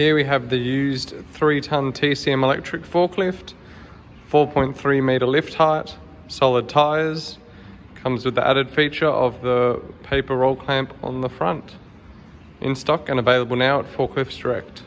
Here we have the used 3 ton TCM electric forklift, 4.3 meter lift height, solid tyres, comes with the added feature of the paper roll clamp on the front. In stock and available now at Forklifts Direct.